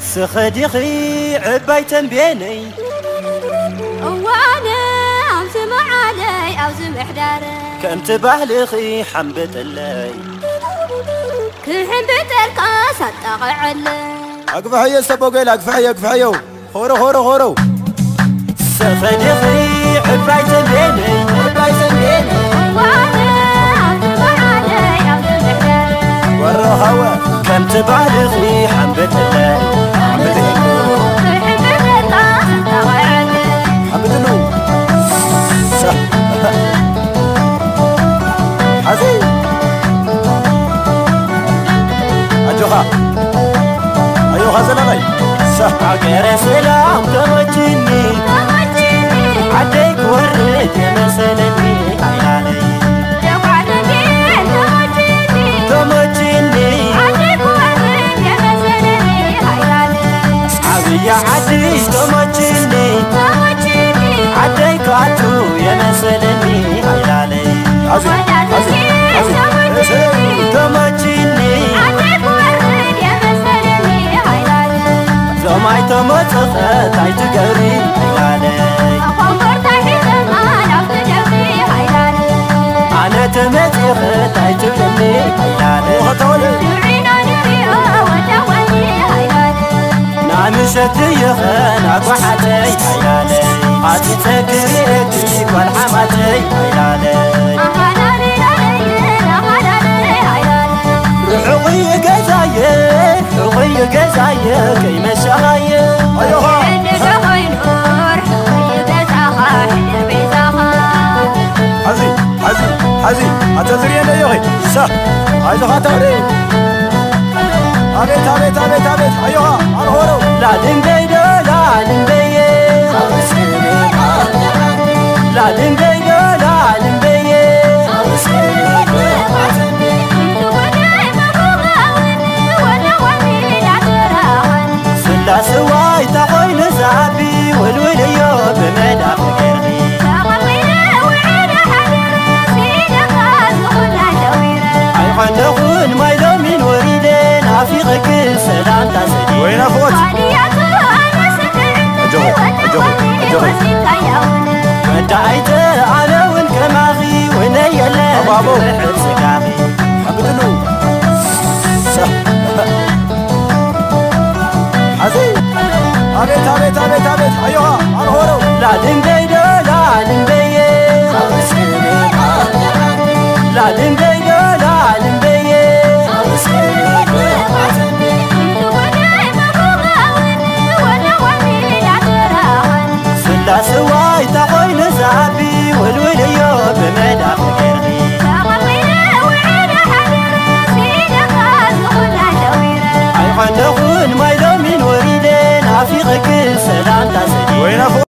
سخديخي عباي تنبيني وأنا كم تبهلخي حنبت اللي كل حين بتركا صدق علي اقفحي سبوقيل اقفحي اقفحي خورو خورو خورو سخديخي عباي تنبيني عباي تنبيني وأنا سمع علي سمح داري ورا هوا كم تبهلخي حنبت اللي اجوها ايوه زلمي صح عقر سلام تمجني تمجيني عديك وريت يا مسلني عيالي توعدني تمجيني تمجني عجيب ورد يا مسلني حيالي عبي عدي تمجني تمجيني عديك عدو يا مسلني عيالي حزين حزين حزين تمجني زماي تمتخت عيتقري عيالي أخبر تحت ما لو تجري حيالي أنا تمتخت عيتقري عيالي وهتولي دعينا نريها وتولي روحي قزاير كي مشاير أيوه أخوي نور حبيبة أخا حبيبة أخا حزين حزين حزين هتزرين أيوه صح أيوه هتولي ابيت ابيت ابيت ابيت أيوه الهورو لا دنبيدو لا دنبيه لا دنبيدو خنخون ما يلومين وريدين عفيقك سلام تسدي وين ودعيت والكماغي ونيلا أبو أبو. سقاغي حمدنو صح حزين ابيت ابيت ابيت ابيت أيوه لا دنبيدو لا دنبيه لا دنبيدو لا دنبيه سلا سواي تخوين زعبي والوليو بمدى فقرني أي خنخون ما يلومين وريدين عفيقك سلام تسدي وين اخوت شمنوا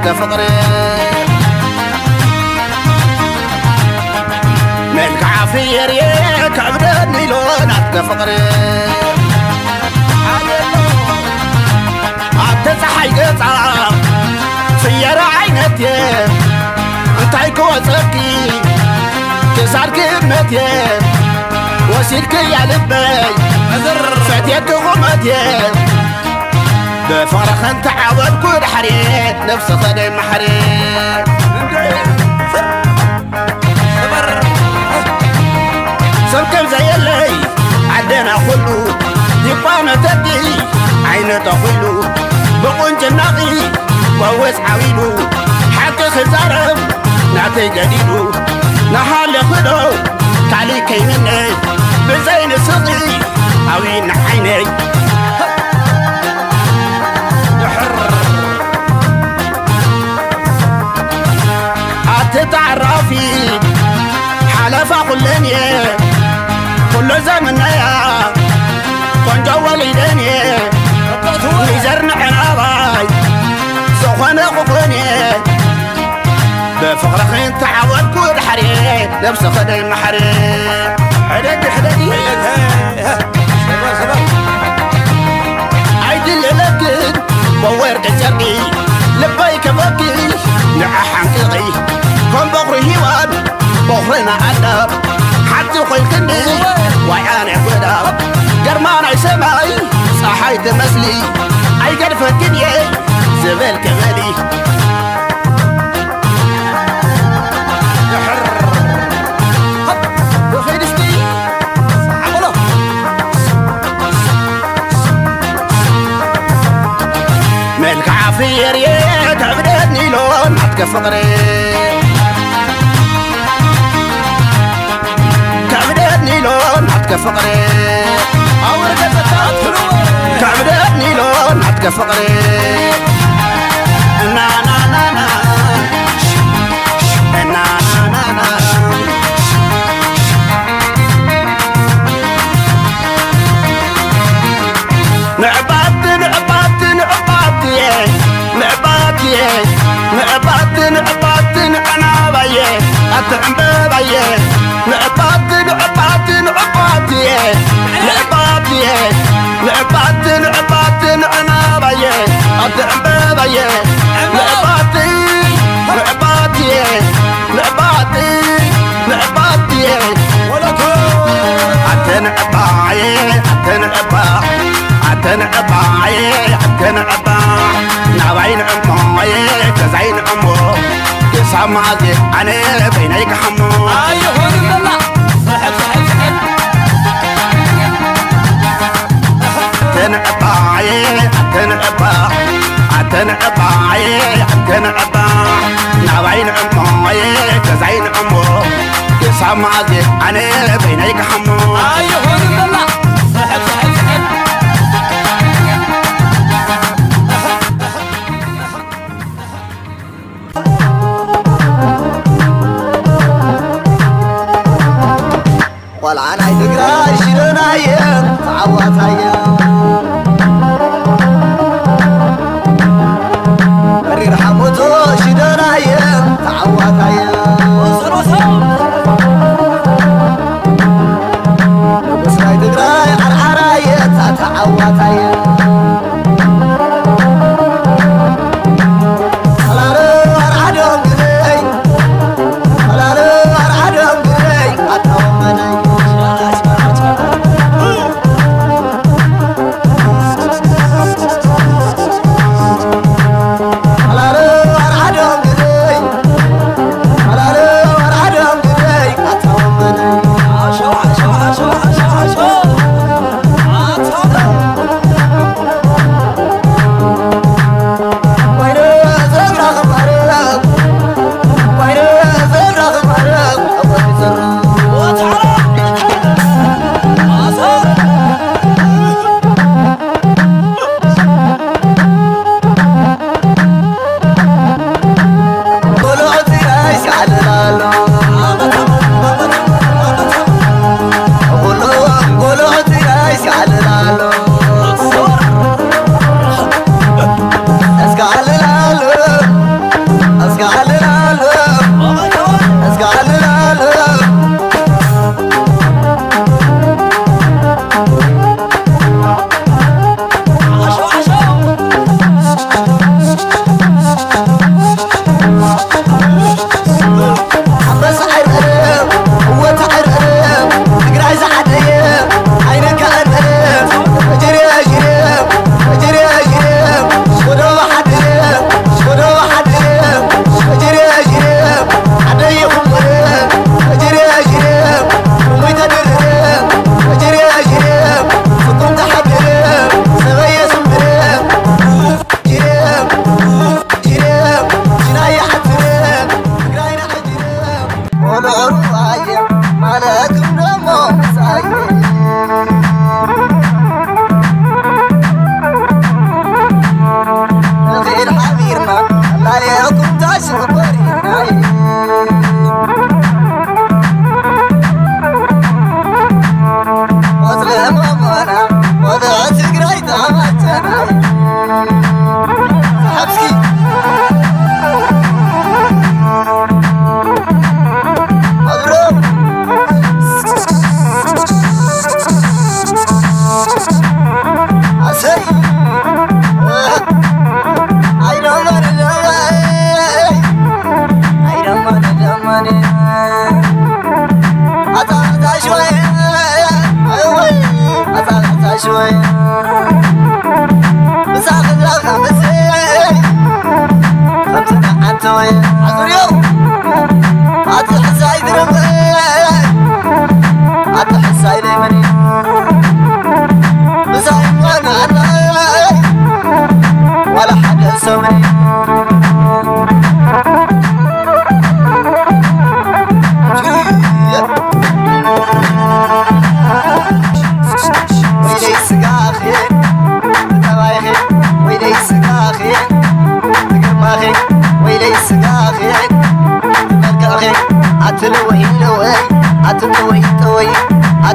يبدا في طريق عافية ريك عبدا نيلون عبدا في طريق عبدا صحي قطعة سيارة عينتي انتعيك وزكي تسعر كلمتي وسيركي يا لبي فاتيك غمتي بفرخ انت عود كل حريت نفس خدم حريت سمكم زي اللي عدنا كله يبقى تدي عين طفيلو بقنج النقي ووس عويلو حتى خزارم نعطي جديدو نحال خدو تعلي كيمني بزين صدي عوين حيني تعرفي حلفة كلني. كل زمن يا كنت ولدني نزرنا حناباي سخنا خفني بفقر خين تعود كل حريم لبس خدم حريم عدد حددي عيد لك بوير قزرني لبيك بكي نعحن قضي كرهيوان بوهرنا عدب حتى خلقني وعان عفدب قرمان عسمعي صحيت مسلي. أي قرفة الدنيا زبال كمالي ملك عفير يا تعبدتني لون عتك فقري عتك فقري. أورقة تتعطلوا فقري. سمعتي أنا بينيك حمو أيوه الله صاحب صاحب صاحب تنقطع تنقطع تنقطع تنقطع نعوين امي تزعين امه صمعك عني بينيك حمو أيوه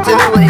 do it.